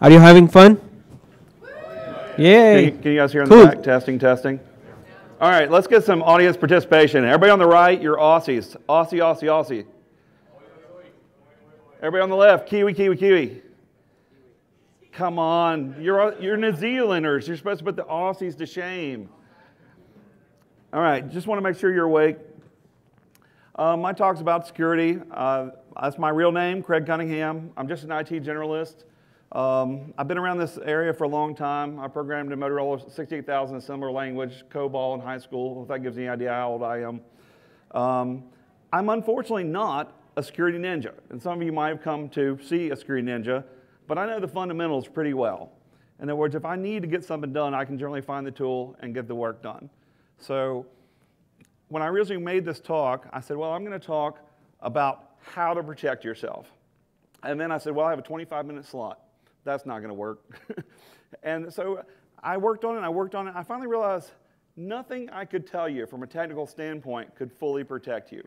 Are you having fun? Can Yay. you, can you guys hear in Cool. the back? Testing, testing. All right, let's get some audience participation. Everybody on the right, you're Aussies. Aussie, Aussie, Aussie. Everybody on the left, Kiwi, Kiwi, Kiwi. Come on, you're, you're New Zealanders. You're supposed to put the Aussies to shame. All right, just want to make sure you're awake. Uh, my talk's about security. Uh, that's my real name, Craig Cunningham. I'm just an IT generalist. Um, I've been around this area for a long time. I programmed in Motorola 68000 assembler language, COBOL in high school, if that gives any idea how old I am. Um, I'm unfortunately not a security ninja. And some of you might have come to see a security ninja, but I know the fundamentals pretty well. In other words, if I need to get something done, I can generally find the tool and get the work done. So when I originally made this talk, I said, well, I'm going to talk about how to protect yourself. And then I said, well, I have a 25 minute slot. That's not going to work. and so I worked on it, I worked on it. I finally realized nothing I could tell you from a technical standpoint could fully protect you.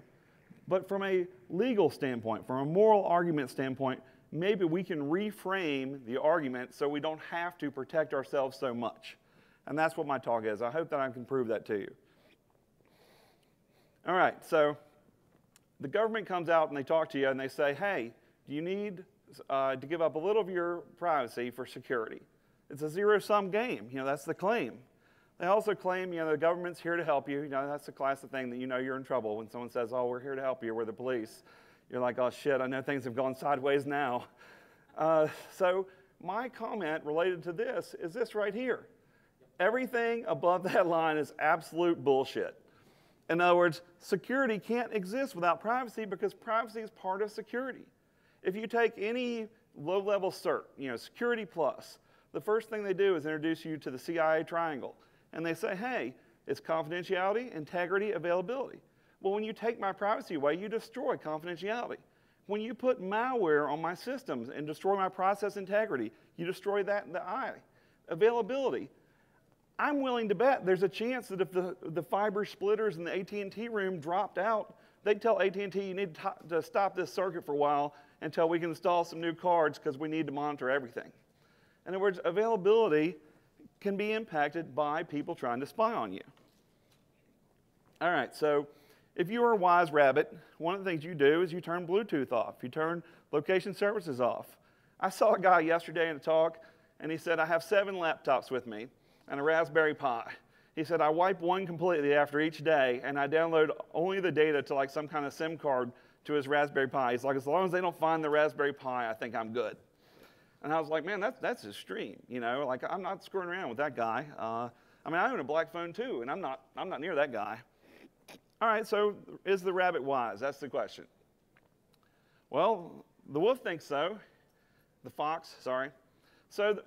But from a legal standpoint, from a moral argument standpoint, maybe we can reframe the argument so we don't have to protect ourselves so much. And that's what my talk is. I hope that I can prove that to you. All right, so the government comes out and they talk to you and they say, hey, do you need uh, to give up a little of your privacy for security? It's a zero sum game. You know, that's the claim. They also claim, you know, the government's here to help you. You know, that's the classic thing that you know you're in trouble when someone says, oh, we're here to help you, we're the police. You're like, oh, shit, I know things have gone sideways now. Uh, so, my comment related to this is this right here. Everything above that line is absolute bullshit. In other words, security can't exist without privacy because privacy is part of security. If you take any low level cert, you know, Security Plus, the first thing they do is introduce you to the CIA triangle. And they say, hey, it's confidentiality, integrity, availability. Well, when you take my privacy away, you destroy confidentiality. When you put malware on my systems and destroy my process integrity, you destroy that in the eye. Availability. I'm willing to bet there's a chance that if the, the fiber splitters in the AT&T room dropped out, they'd tell AT&T you need to, to stop this circuit for a while until we can install some new cards because we need to monitor everything. In other words, availability can be impacted by people trying to spy on you. All right, so if you are a wise rabbit, one of the things you do is you turn Bluetooth off, you turn location services off. I saw a guy yesterday in a talk, and he said, I have seven laptops with me and a Raspberry Pi. He said, I wipe one completely after each day, and I download only the data to like some kind of SIM card to his Raspberry Pi. He's like, as long as they don't find the Raspberry Pi, I think I'm good. And I was like, man, that's, that's extreme. You know, like I'm not screwing around with that guy. Uh, I mean, I own a black phone too, and I'm not, I'm not near that guy. All right, so is the rabbit wise? That's the question. Well, the wolf thinks so. The fox, sorry. So th-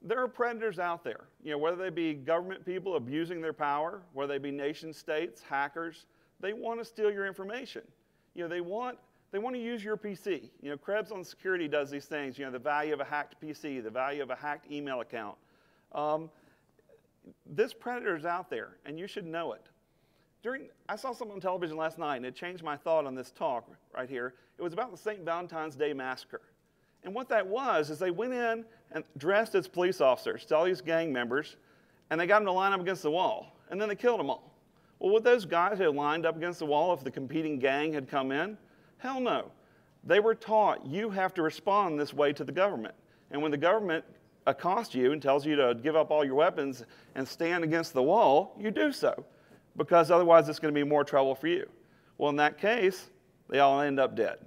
there are predators out there, you know, whether they be government people abusing their power, whether they be nation states, hackers, they want to steal your information. You know, they want they want to use your PC. You know, Krebs on security does these things. You know, the value of a hacked PC, the value of a hacked email account. Um, this predator is out there, and you should know it. During, I saw something on television last night, and it changed my thought on this talk right here. It was about the St. Valentine's Day massacre. And what that was is they went in and dressed as police officers to all these gang members, and they got them to line up against the wall, and then they killed them all. Well, would those guys have lined up against the wall if the competing gang had come in? Hell no. They were taught you have to respond this way to the government. And when the government accosts you and tells you to give up all your weapons and stand against the wall, you do so, because otherwise it's going to be more trouble for you. Well, in that case, they all end up dead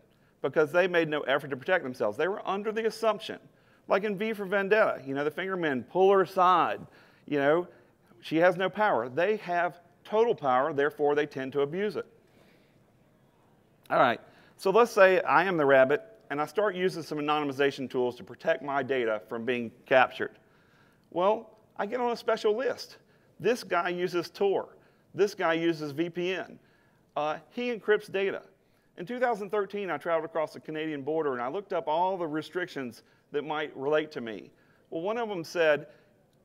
because they made no effort to protect themselves. They were under the assumption, like in V for Vendetta, you know, the fingermen pull her aside, you know, she has no power. They have total power, therefore they tend to abuse it. All right, so let's say I am the rabbit and I start using some anonymization tools to protect my data from being captured. Well, I get on a special list. This guy uses Tor. This guy uses VPN. Uh, he encrypts data. In 2013, I traveled across the Canadian border and I looked up all the restrictions that might relate to me. Well, one of them said,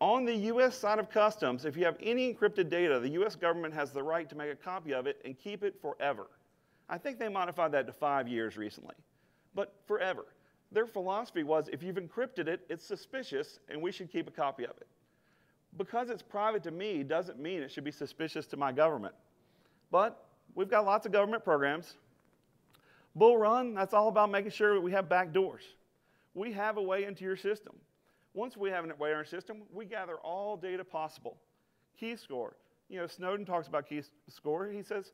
on the US side of customs, if you have any encrypted data, the US government has the right to make a copy of it and keep it forever. I think they modified that to five years recently, but forever. their philosophy was if you've encrypted it, it's suspicious and we should keep a copy of it. Because it's private to me doesn't mean it should be suspicious to my government. But we've got lots of government programs. Bullrun, that's all about making sure that we have back doors. We have a way into your system. Once we have a way in our system, we gather all data possible. Keyscore. You know, Snowden talks about key score. He says,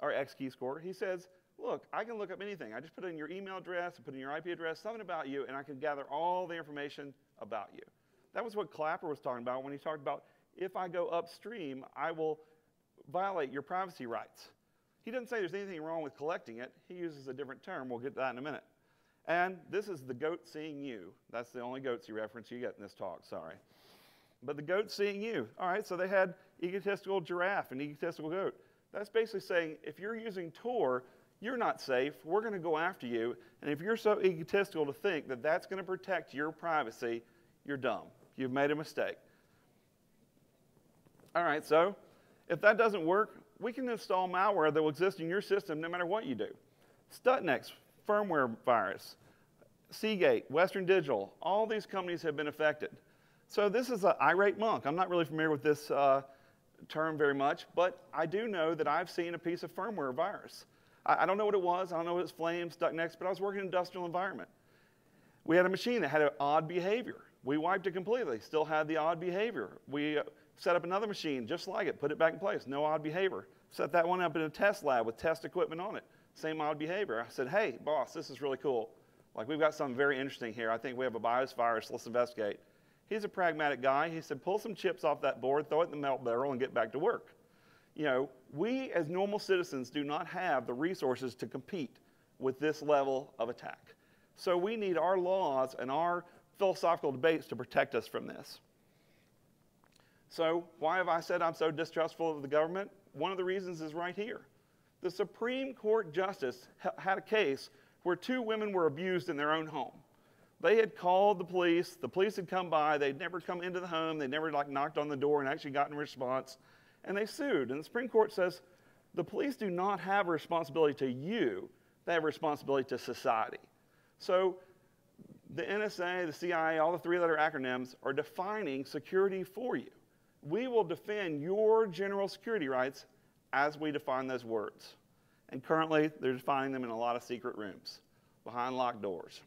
or XKeyscore. He says, look, I can look up anything. I just put in your email address, put in your IP address, something about you, and I can gather all the information about you. That was what Clapper was talking about when he talked about if I go upstream, I will violate your privacy rights. He doesn't say there's anything wrong with collecting it. He uses a different term. We'll get to that in a minute. And this is the goat seeing you. That's the only goatse reference you get in this talk, sorry. But the goat seeing you. All right, so they had egotistical giraffe and egotistical goat. That's basically saying if you're using Tor, you're not safe. We're going to go after you. And if you're so egotistical to think that that's going to protect your privacy, you're dumb. You've made a mistake. All right, so if that doesn't work, we can install malware that will exist in your system no matter what you do. Stuxnet, firmware virus, Seagate, Western Digital, all these companies have been affected. So this is an irate monk. I'm not really familiar with this uh, term very much, but I do know that I've seen a piece of firmware virus. I, I don't know what it was. I don't know what it's Flame, Stuxnet, but I was working in an industrial environment. We had a machine that had an odd behavior. We wiped it completely, still had the odd behavior. We uh, set up another machine just like it, put it back in place, no odd behavior. Set that one up in a test lab with test equipment on it, same odd behavior. I said, hey, boss, this is really cool. Like, we've got something very interesting here. I think we have a BIOS virus. Let's investigate. He's a pragmatic guy. He said, pull some chips off that board, throw it in the melt barrel, and get back to work. You know, we as normal citizens do not have the resources to compete with this level of attack. So we need our laws and our philosophical debates to protect us from this. So, why have I said I'm so distrustful of the government? One of the reasons is right here. The Supreme Court justice had a case where two women were abused in their own home. They had called the police. The police had come by. They'd never come into the home. They'd never like knocked on the door and actually gotten a response. And they sued. And the Supreme Court says the police do not have a responsibility to you. They have a responsibility to society. So the NSA, the CIA, all the three letter acronyms are defining security for you. We will defend your general security rights as we define those words. And currently, they're defining them in a lot of secret rooms behind locked doors.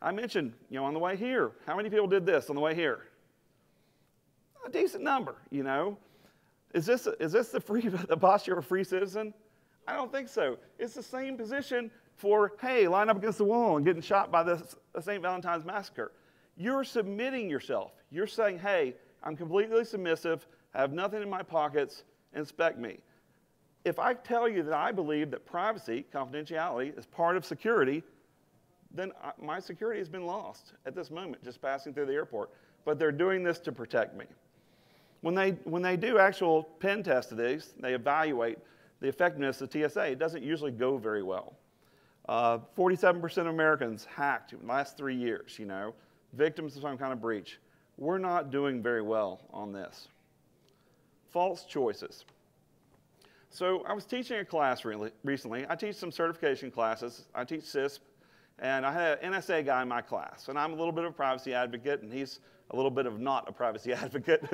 I mentioned, you know, on the way here, how many people did this on the way here? A decent number, you know. Is this, is this the, free, the posture of a free citizen? I don't think so. It's the same position for, hey, line up against the wall and getting shot by the St. Valentine's Massacre. You're submitting yourself. You're saying, hey, I'm completely submissive, I have nothing in my pockets, inspect me. If I tell you that I believe that privacy, confidentiality, is part of security, then I, my security has been lost at this moment, just passing through the airport. But they're doing this to protect me. When they, when they do actual pen tests of these, they evaluate the effectiveness of TSA. It doesn't usually go very well. 47% uh, of Americans hacked in the last three years, you know, victims of some kind of breach. We're not doing very well on this. False choices. So I was teaching a class really, recently. I teach some certification classes. I teach CISSP, and I had an NSA guy in my class. And I'm a little bit of a privacy advocate, and he's a little bit of not a privacy advocate.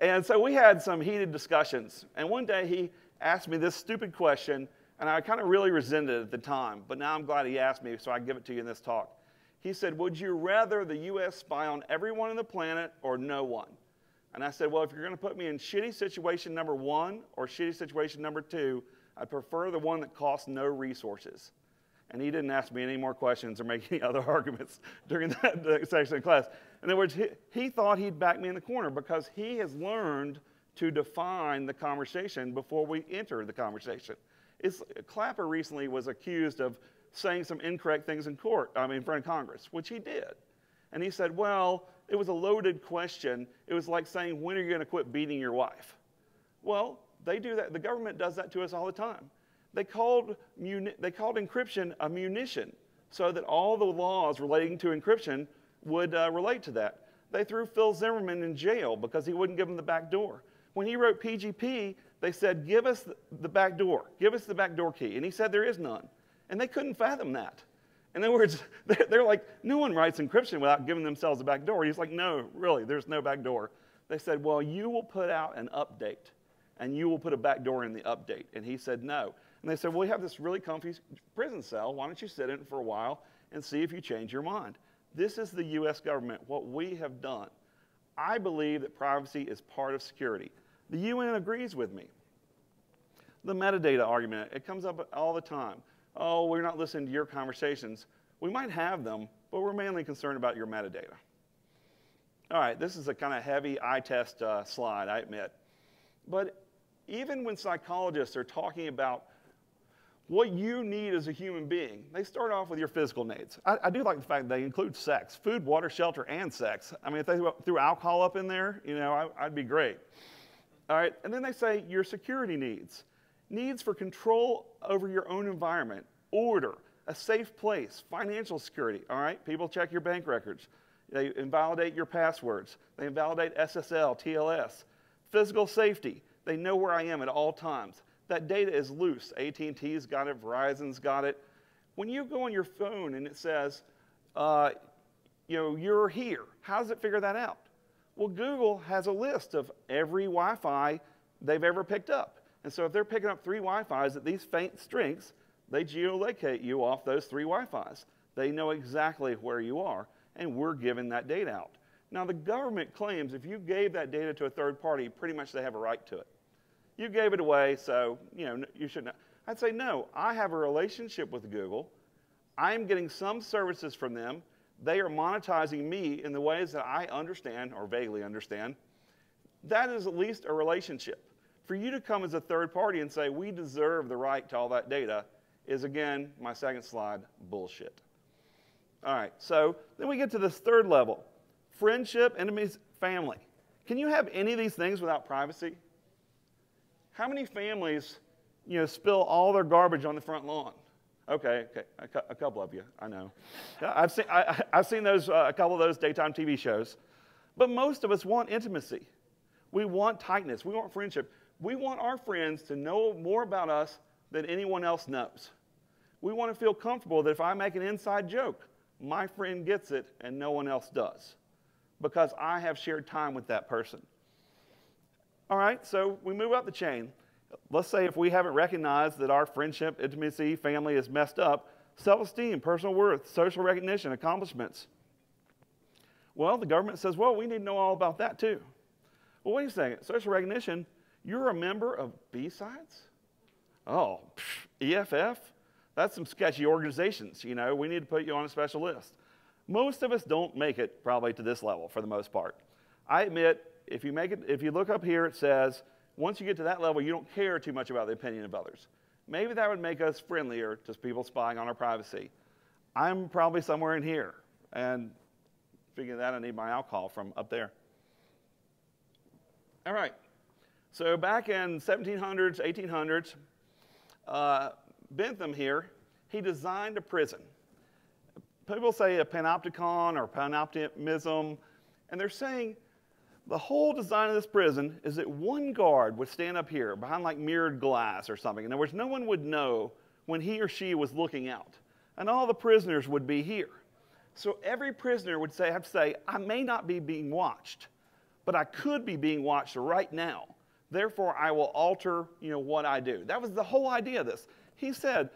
and so we had some heated discussions. And one day he asked me this stupid question, and I kind of really resented it at the time. But now I'm glad he asked me, so I give it to you in this talk. He said, Would you rather the U.S. spy on everyone on the planet or no one? And I said, Well, if you're going to put me in shitty situation number one or shitty situation number two, I prefer the one that costs no resources. And he didn't ask me any more questions or make any other arguments during that section of class. In other words, he, he thought he'd back me in the corner because he has learned to define the conversation before we enter the conversation. It's, Clapper recently was accused of saying some incorrect things in court, I mean, in front of Congress, which he did. And he said, well, it was a loaded question. It was like saying, when are you going to quit beating your wife? Well, they do that. The government does that to us all the time. They called, they called encryption a munition so that all the laws relating to encryption would uh, relate to that. They threw Phil Zimmermann in jail because he wouldn't give them the back door. When he wrote PGP, they said, Give us the back door, give us the back door key. And he said, There is none. And they couldn't fathom that. In other words, they're, like, no one writes encryption without giving themselves a back door. He's like, no, really, there's no back door. They said, well, you will put out an update and you will put a back door in the update. And he said, no. And they said, well, we have this really comfy prison cell. Why don't you sit in it for a while and see if you change your mind? This is the U.S. government, what we have done. I believe that privacy is part of security. The UN agrees with me. The metadata argument, it comes up all the time. Oh, we're not listening to your conversations. We might have them, but we're mainly concerned about your metadata. All right, this is a kind of heavy eye test uh, slide, I admit. But even when psychologists are talking about what you need as a human being, they start off with your physical needs. I, I do like the fact that they include sex, food, water, shelter, and sex. I mean, if they threw alcohol up in there, you know, I, I'd be great. All right, and then they say your security needs needs for control over your own environment, order, a safe place, financial security. All right, people check your bank records. They invalidate your passwords. They invalidate SSL, TLS. Physical safety. They know where I am at all times. That data is loose. AT&T's got it. Verizon's got it. When you go on your phone and it says, uh, you know, you're here, how does it figure that out? Well, Google has a list of every Wi-Fi they've ever picked up. And so if they're picking up three Wi-Fis at these faint strengths, they geolocate you off those three Wi-Fis. They know exactly where you are, and we're giving that data out. Now, the government claims if you gave that data to a third party, pretty much they have a right to it. You gave it away, so you know you shouldn't. I'd say no. I have a relationship with Google. I am getting some services from them. They are monetizing me in the ways that I understand or vaguely understand. That is at least a relationship. For you to come as a third party and say, we deserve the right to all that data, is again, my second slide, bullshit. All right, so then we get to this third level friendship, enemies, family. Can you have any of these things without privacy? How many families, you know, spill all their garbage on the front lawn? Okay, okay, a, couple of you, I know. I've seen, I, have seen those, uh, a couple of those daytime TV shows. But most of us want intimacy. We want tightness. We want friendship. We want our friends to know more about us than anyone else knows. We want to feel comfortable that if I make an inside joke, my friend gets it and no one else does because I have shared time with that person. All right, so we move up the chain. Let's say if we haven't recognized that our friendship, intimacy, family is messed up, self esteem, personal worth, social recognition, accomplishments. Well, the government says, well, we need to know all about that too. Well, wait a second. Social recognition you're a member of B-Sides? Oh, EFF? That's some sketchy organizations. You know, we need to put you on a special list. Most of us don't make it probably to this level for the most part. I admit, if you make it, if you look up here, it says once you get to that level, you don't care too much about the opinion of others. Maybe that would make us friendlier to people spying on our privacy. I'm probably somewhere in here, and of that, I need my alcohol from up there. All right. So back in 1700s, 1800s, uh, Bentham here, he designed a prison. People say a panopticon or panopticism, and they're saying the whole design of this prison is that one guard would stand up here behind like mirrored glass or something. In other words, no one would know when he or she was looking out. And all the prisoners would be here. So every prisoner would say, have to say, I may not be being watched, but I could be being watched right now. Therefore, I will alter you know, what I do. That was the whole idea of this. He said,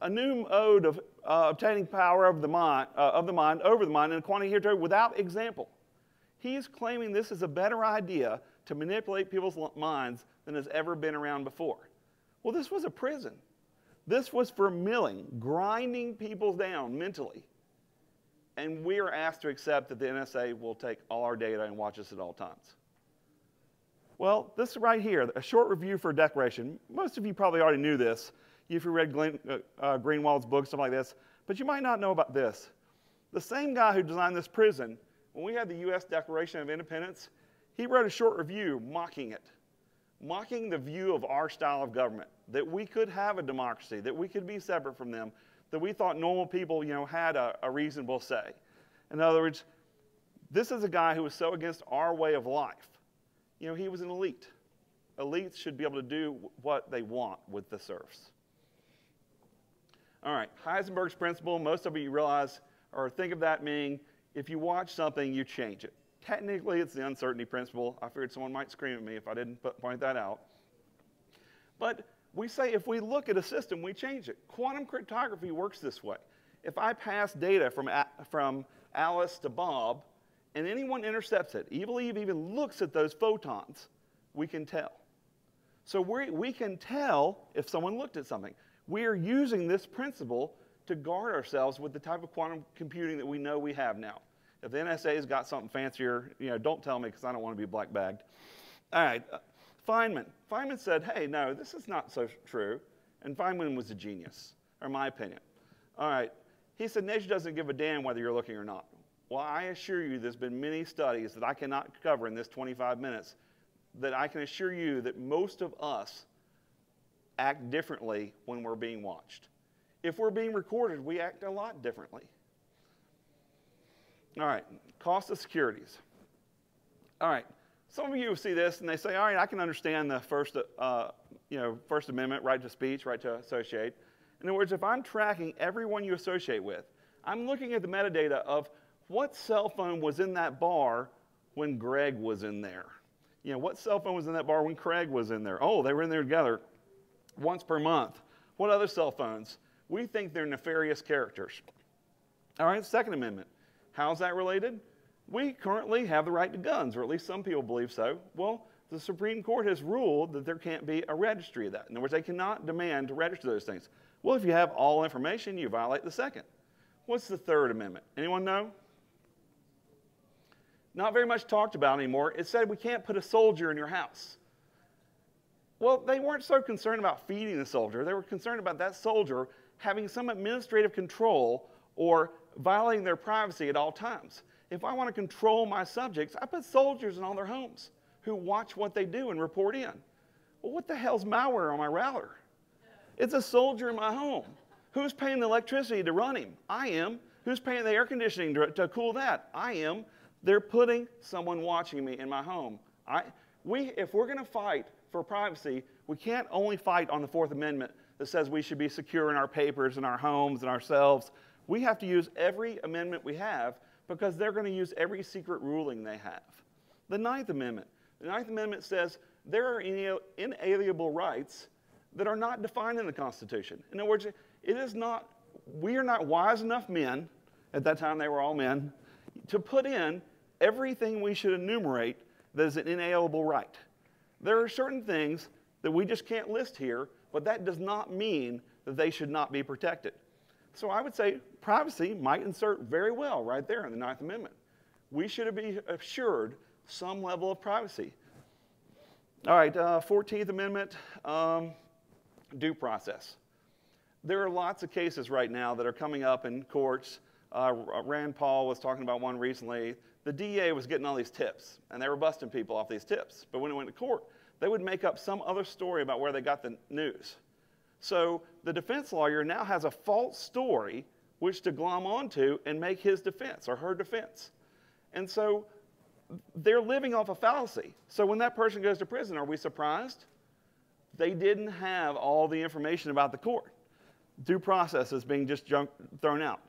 a new mode of uh, obtaining power of the, mind, uh, of the mind over the mind in a quantity here without example. He is claiming this is a better idea to manipulate people's minds than has ever been around before. Well, this was a prison. This was for milling, grinding people down mentally. And we are asked to accept that the NSA will take all our data and watch us at all times. Well, this right here, a short review for a declaration. Most of you probably already knew this if you read Glenn, uh, uh, Greenwald's book, stuff like this, but you might not know about this. The same guy who designed this prison, when we had the U.S. Declaration of Independence, he wrote a short review mocking it, mocking the view of our style of government, that we could have a democracy, that we could be separate from them, that we thought normal people, you know, had a, a reasonable say. In other words, this is a guy who was so against our way of life you know, he was an elite. Elites should be able to do what they want with the serfs. All right, Heisenberg's principle, most of you realize or think of that meaning if you watch something, you change it. Technically, it's the uncertainty principle. I figured someone might scream at me if I didn't point that out. But we say if we look at a system, we change it. Quantum cryptography works this way. If I pass data from, from Alice to Bob, and anyone intercepts it, Evil Eve even looks at those photons, we can tell. So we we can tell if someone looked at something. We are using this principle to guard ourselves with the type of quantum computing that we know we have now. If the NSA's got something fancier, you know, don't tell me because I don't want to be black bagged. All right, uh, Feynman. Feynman said, hey, no, this is not so true. And Feynman was a genius, or my opinion. All right, he said, nature doesn't give a damn whether you're looking or not. Well, I assure you, there's been many studies that I cannot cover in this 25 minutes that I can assure you that most of us act differently when we're being watched. If we're being recorded, we act a lot differently. All right, cost of securities. All right, some of you see this and they say, all right, I can understand the First, uh, you know, First Amendment, right to speech, right to associate. In other words, if I'm tracking everyone you associate with, I'm looking at the metadata of what cell phone was in that bar when Greg was in there. You know, what cell phone was in that bar when Craig was in there? Oh, they were in there together once per month. What other cell phones? We think they're nefarious characters. All right, Second Amendment. How's that related? We currently have the right to guns, or at least some people believe so. Well, the Supreme Court has ruled that there can't be a registry of that. In other words, they cannot demand to register those things. Well, if you have all information, you violate the second. What's the Third Amendment? Anyone know? Not very much talked about anymore. It said we can't put a soldier in your house. Well, they weren't so concerned about feeding the soldier. They were concerned about that soldier having some administrative control or violating their privacy at all times. If I want to control my subjects, I put soldiers in all their homes who watch what they do and report in. Well, what the hell's malware on my router? It's a soldier in my home. Who's paying the electricity to run him? I am. Who's paying the air conditioning to, to cool that? I am. They're putting someone watching me in my home. I, we, if we're going to fight for privacy, we can't only fight on the Fourth Amendment that says we should be secure in our papers and our homes and ourselves. We have to use every amendment we have because they're going to use every secret ruling they have. The Ninth Amendment. The Ninth Amendment says there are inalienable rights that are not defined in the Constitution. In other words, it is not, we are not wise enough men, at that time they were all men, to put in everything we should enumerate that is an inalienable right. There are certain things that we just can't list here, but that does not mean that they should not be protected. So I would say privacy might insert very well right there in the Ninth Amendment. We should be assured some level of privacy. All right, uh, 14th Amendment, um, due process. There are lots of cases right now that are coming up in courts. Uh, Rand Paul was talking about one recently the DA was getting all these tips, and they were busting people off these tips. But when it went to court, they would make up some other story about where they got the news. So the defense lawyer now has a false story which to glom onto and make his defense or her defense. And so they're living off a fallacy. So when that person goes to prison, are we surprised? They didn't have all the information about the court. Due process is being just junk, thrown out.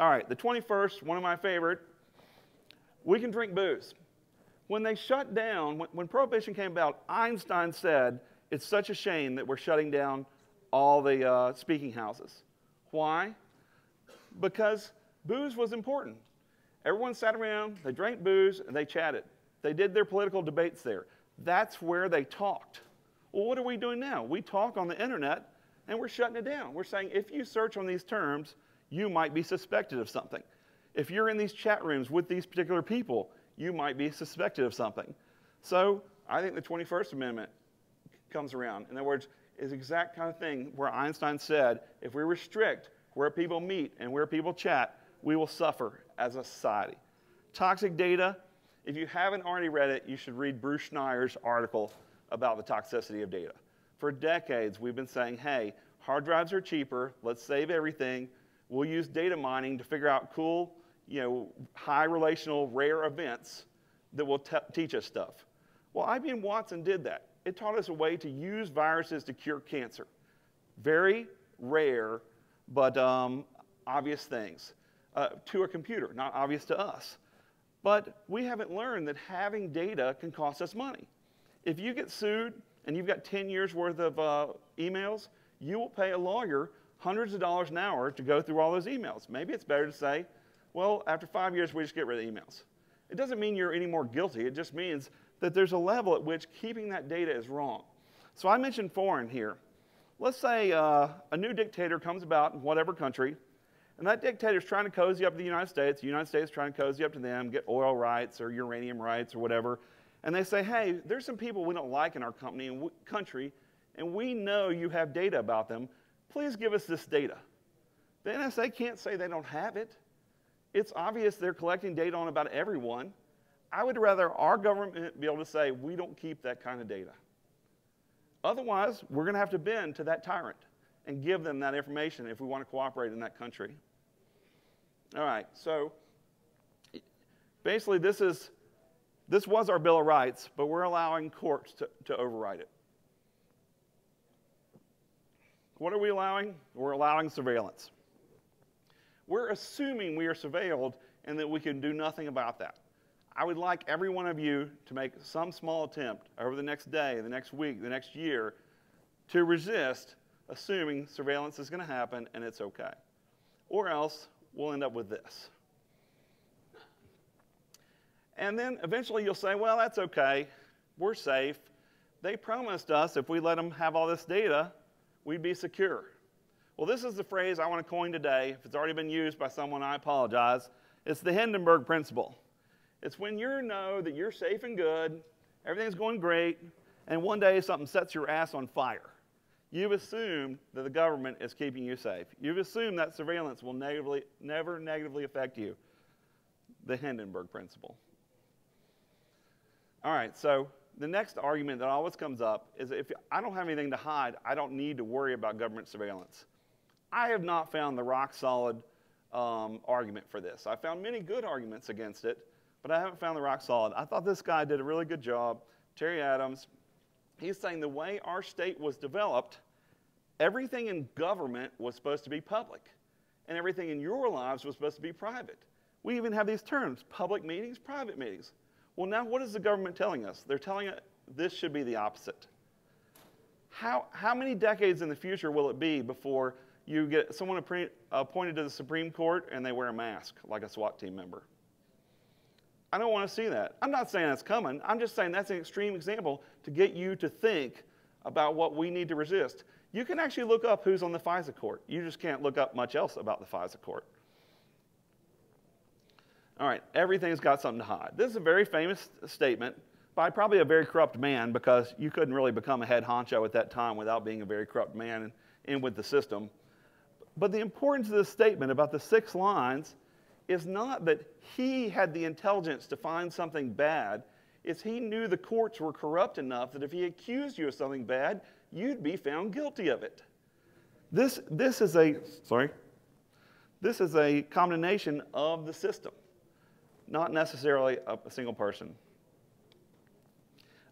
All right, the 21st, one of my favorite, we can drink booze. When they shut down, when, when Prohibition came about, Einstein said, It's such a shame that we're shutting down all the uh, speaking houses. Why? Because booze was important. Everyone sat around, they drank booze, and they chatted. They did their political debates there. That's where they talked. Well, what are we doing now? We talk on the internet and we're shutting it down. We're saying if you search on these terms, you might be suspected of something. If you're in these chat rooms with these particular people, you might be suspected of something. So I think the 21st Amendment comes around. In other words, is the exact kind of thing where Einstein said, if we restrict where people meet and where people chat, we will suffer as a society. Toxic data, if you haven't already read it, you should read Bruce Schneier's article about the toxicity of data. For decades, we've been saying, hey, hard drives are cheaper, let's save everything. We'll use data mining to figure out cool you know, high relational rare events that will teach us stuff. Well, IBM Watson did that. It taught us a way to use viruses to cure cancer. Very rare but um, obvious things uh, to a computer, not obvious to us. But we haven't learned that having data can cost us money. If you get sued and you've got 10 years worth of uh, emails, you will pay a lawyer hundreds of dollars an hour to go through all those emails. Maybe it's better to say, well, after five years, we just get rid of emails. It doesn't mean you're any more guilty. It just means that there's a level at which keeping that data is wrong. So I mentioned foreign here. Let's say uh, a new dictator comes about in whatever country, and that dictator is trying to cozy up to the United States. The United States is trying to cozy up to them, get oil rights or uranium rights or whatever. And they say, hey, there's some people we don't like in our company and country, and we know you have data about them. Please give us this data. The NSA can't say they don't have it. It's obvious they're collecting data on about everyone. I would rather our government be able to say, we don't keep that kind of data. Otherwise, we're going to have to bend to that tyrant and give them that information if we want to cooperate in that country. All right, so basically this is this was our Bill of Rights, but we're allowing courts to, to override it. What are we allowing? We're allowing surveillance. We're assuming we are surveilled and that we can do nothing about that. I would like every one of you to make some small attempt over the next day, the next week, the next year to resist assuming surveillance is going to happen and it's okay. Or else we'll end up with this. And then eventually you'll say, well, that's okay. We're safe. They promised us if we let them have all this data, we'd be secure. Well, this is the phrase I want to coin today. If it's already been used by someone, I apologize. It's the Hindenburg principle. It's when you know that you're safe and good, everything's going great, and one day something sets your ass on fire. You've assumed that the government is keeping you safe. You've assumed that surveillance will negatively, never negatively affect you. The Hindenburg principle. All right, so the next argument that always comes up is if I don't have anything to hide, I don't need to worry about government surveillance. I have not found the rock solid um, argument for this. I found many good arguments against it, but I haven't found the rock solid. I thought this guy did a really good job. Terry Adams, he's saying the way our state was developed, everything in government was supposed to be public, and everything in your lives was supposed to be private. We even have these terms public meetings, private meetings. Well, now what is the government telling us? They're telling us this should be the opposite. How, how many decades in the future will it be before you get someone appointed to the Supreme Court and they wear a mask like a SWAT team member? I don't want to see that. I'm not saying that's coming. I'm just saying that's an extreme example to get you to think about what we need to resist. You can actually look up who's on the FISA court. You just can't look up much else about the FISA court. All right, everything's got something to hide. This is a very famous statement by probably a very corrupt man because you couldn't really become a head honcho at that time without being a very corrupt man in with the system. But the importance of this statement about the six lines is not that he had the intelligence to find something bad, it's he knew the courts were corrupt enough that if he accused you of something bad, you'd be found guilty of it. This, this is a, sorry, this is a condemnation of the system, not necessarily a, a single person.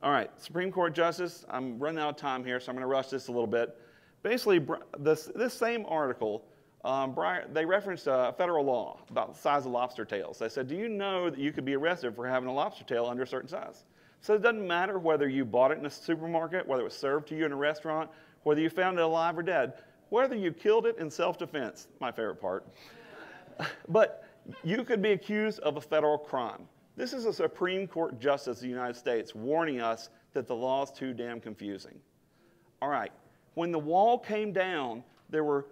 All right, Supreme Court Justice, I'm running out of time here, so I'm going to rush this a little bit. Basically, this, this same article um, they referenced a federal law about the size of lobster tails. They said, do you know that you could be arrested for having a lobster tail under a certain size? So it doesn't matter whether you bought it in a supermarket, whether it was served to you in a restaurant, whether you found it alive or dead, whether you killed it in self-defense, my favorite part. but you could be accused of a federal crime. This is a Supreme Court justice of the United States warning us that the law is too damn confusing. All right, when the wall came down, there were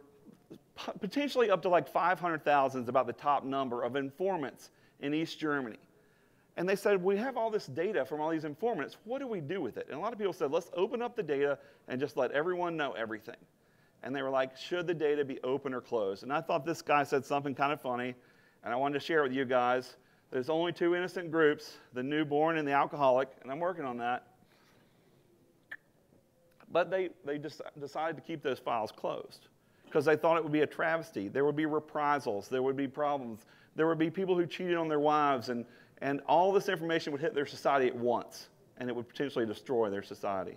potentially up to like 500,000 is about the top number of informants in East Germany. And they said, we have all this data from all these informants. What do we do with it? And a lot of people said, let's open up the data and just let everyone know everything. And they were like, should the data be open or closed? And I thought this guy said something kind of funny, and I wanted to share it with you guys. There's only two innocent groups, the newborn and the alcoholic, and I'm working on that. But they, they decided to keep those files closed because they thought it would be a travesty. There would be reprisals, there would be problems, there would be people who cheated on their wives, and, and all this information would hit their society at once, and it would potentially destroy their society.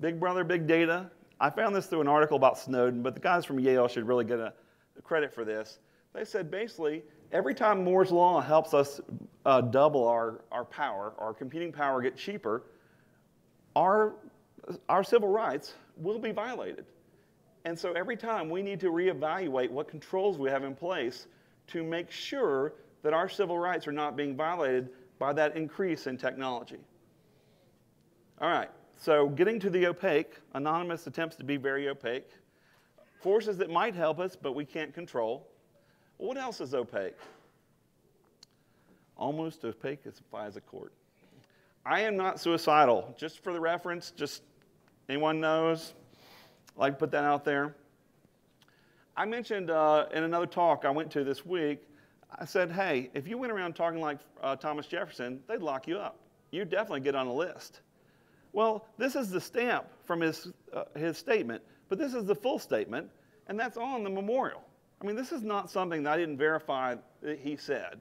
Big Brother, Big Data. I found this through an article about Snowden, but the guys from Yale should really get a, a credit for this. They said basically, every time Moore's Law helps us uh, double our, our power, our computing power get cheaper, our, our civil rights will be violated. And so every time we need to reevaluate what controls we have in place to make sure that our civil rights are not being violated by that increase in technology. All right, so getting to the opaque, Anonymous attempts to be very opaque. Forces that might help us, but we can't control. What else is opaque? Almost opaque as a court. I am not suicidal. Just for the reference, just anyone knows, like to put that out there. I mentioned uh, in another talk I went to this week, I said, hey, if you went around talking like uh, Thomas Jefferson, they'd lock you up. You'd definitely get on a list. Well, this is the stamp from his, uh, his statement, but this is the full statement, and that's on the memorial. I mean, this is not something that I didn't verify that he said.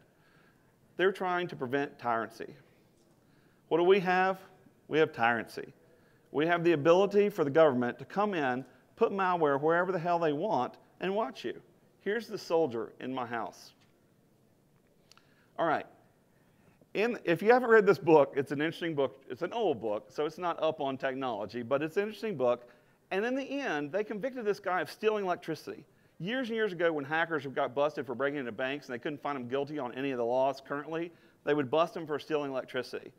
They're trying to prevent tyranny. What do we have? We have tyranny. We have the ability for the government to come in, put malware wherever the hell they want, and watch you. Here's the soldier in my house. All right. In, if you haven't read this book, it's an interesting book. It's an old book, so it's not up on technology, but it's an interesting book. And in the end, they convicted this guy of stealing electricity. Years and years ago, when hackers got busted for breaking into banks and they couldn't find him guilty on any of the laws currently, they would bust him for stealing electricity.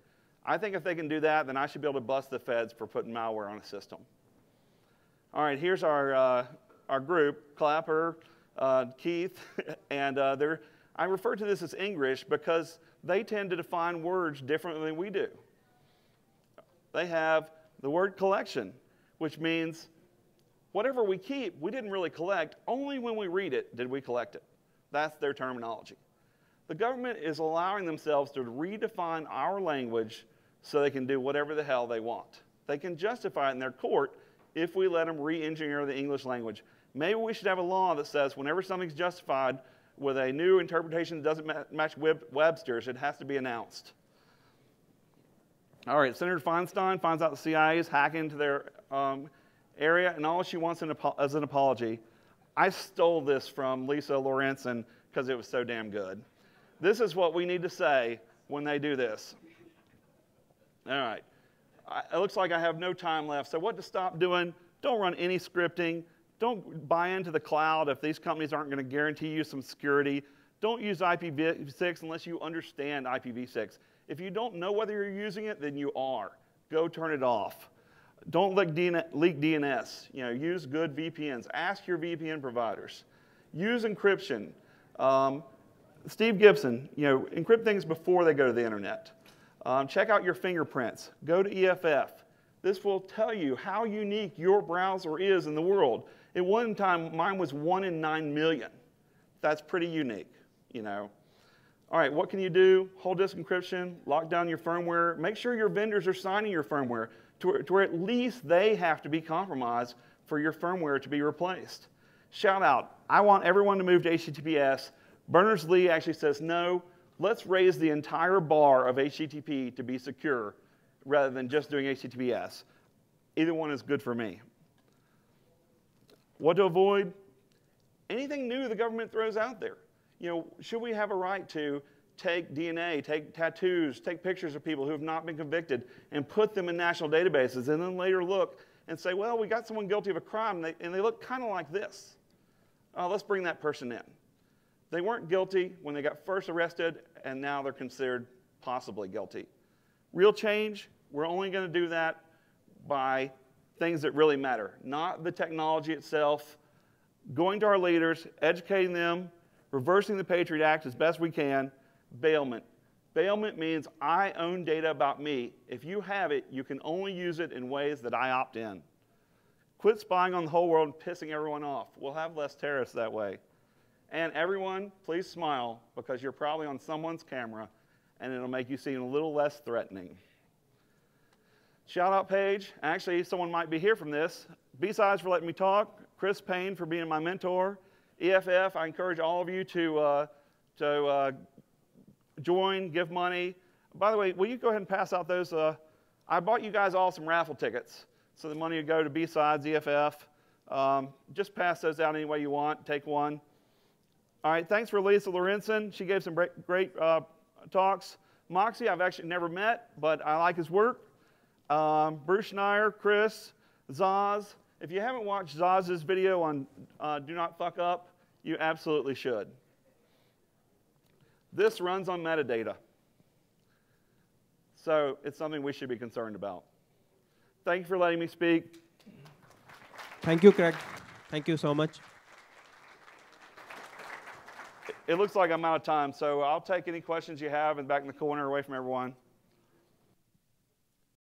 I think if they can do that, then I should be able to bust the feds for putting malware on a system. All right, here's our, uh, our group, Clapper, uh, Keith, and uh, they're, I refer to this as English because they tend to define words differently than we do. They have the word collection, which means whatever we keep, we didn't really collect. Only when we read it did we collect it. That's their terminology. The government is allowing themselves to redefine our language so they can do whatever the hell they want. They can justify it in their court if we let them re engineer the English language. Maybe we should have a law that says whenever something's justified with a new interpretation that doesn't match Webster's, it has to be announced. All right, Senator Feinstein finds out the CIA is hacking into their um, area, and all she wants as an apology. I stole this from Lisa Lorenzen because it was so damn good. This is what we need to say when they do this. All right. it looks like I have no time left. So, what to stop doing? Don't run any scripting. Don't buy into the cloud if these companies aren't going to guarantee you some security. Don't use IPv6 unless you understand IPv6. If you don't know whether you're using it, then you are. Go turn it off. Don't leak DNS. You know, use good VPNs. Ask your VPN providers. Use encryption. Um, Steve Gibson, you know, encrypt things before they go to the internet. Um, check out your fingerprints. Go to EFF. This will tell you how unique your browser is in the world. At one time, mine was one in nine million. That's pretty unique, you know. All right, what can you do? Whole disk encryption, lock down your firmware, make sure your vendors are signing your firmware to, to where at least they have to be compromised for your firmware to be replaced. Shout out, I want everyone to move to HTTPS. Berners-Lee actually says, no, let's raise the entire bar of HTTP to be secure rather than just doing HTTPS. Either one is good for me. What to avoid? Anything new the government throws out there. You know, should we have a right to take DNA, take tattoos, take pictures of people who have not been convicted and put them in national databases and then later look and say, well, we got someone guilty of a crime and they, and they look kind of like this. Uh, let's bring that person in. They weren't guilty when they got first arrested and now they're considered possibly guilty. Real change, we're only going to do that by things that really matter, not the technology itself. Going to our leaders, educating them, reversing the Patriot Act as best we can, bailment. Bailment means I own data about me. If you have it, you can only use it in ways that I opt in. Quit spying on the whole world and pissing everyone off. We'll have less terrorists that way. And everyone, please smile because you're probably on someone's camera and it'll make you seem a little less threatening. Shout out page. Actually, someone might be here from this. B-Sides for letting me talk. Chris Payne for being my mentor. EFF, I encourage all of you to, uh, to uh, join, give money. By the way, will you go ahead and pass out those? Uh, I bought you guys all some raffle tickets. So the money would go to B-Sides, EFF. Um, just pass those out any way you want. Take one. All right, thanks for Lisa Lorenzen. She gave some great, uh, talks. Moxie, I've actually never met, but I like his work. Um, Bruce Schneier, Chris, Zaz. If you haven't watched Zaz's video on uh, Do Not Fuck Up, you absolutely should. This runs on metadata. So it's something we should be concerned about. Thank you for letting me speak. Thank you, Craig. Thank you so much. It looks like I'm out of time, so I'll take any questions you have and back in the corner away from everyone.